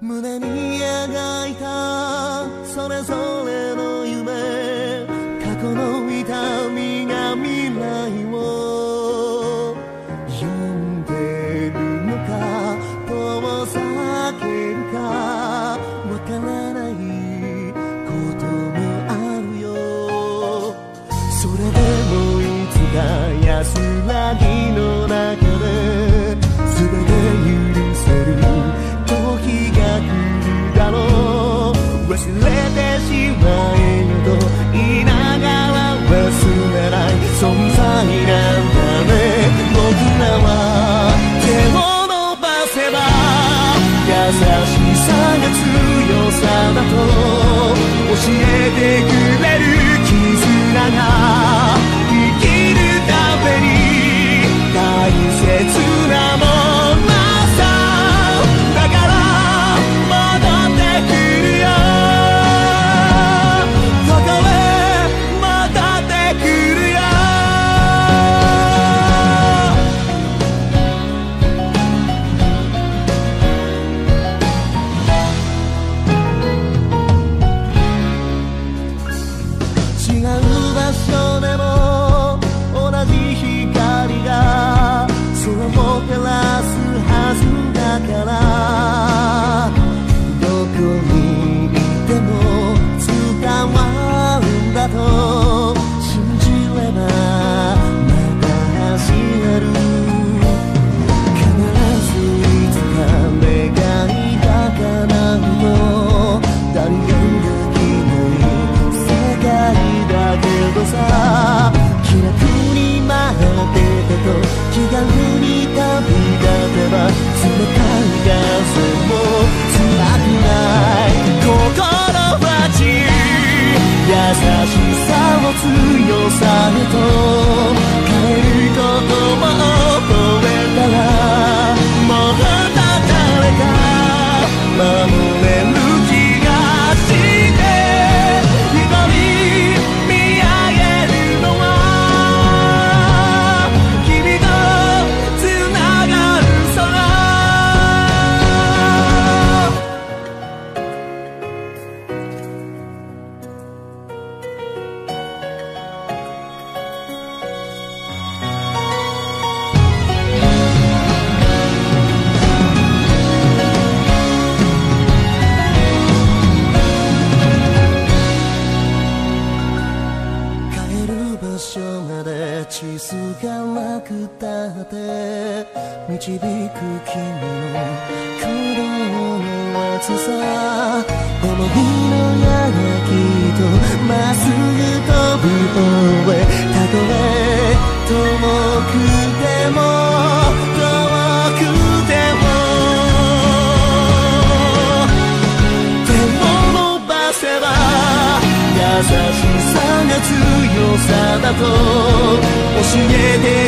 胸に描いたそれぞれの夢。安らぎの中で全て許せる時が来るだろう。忘れてしまえよと言いながら忘れない存在なんだね。僕らは手を伸ばせば優しさが強さだと教えてくれなくたって導く君の鼓動の熱さ思いの矢がきっとまっすぐ飛ぶ方へたとえ遠くても遠くても手を伸ばせば優しさが強さだと教えてく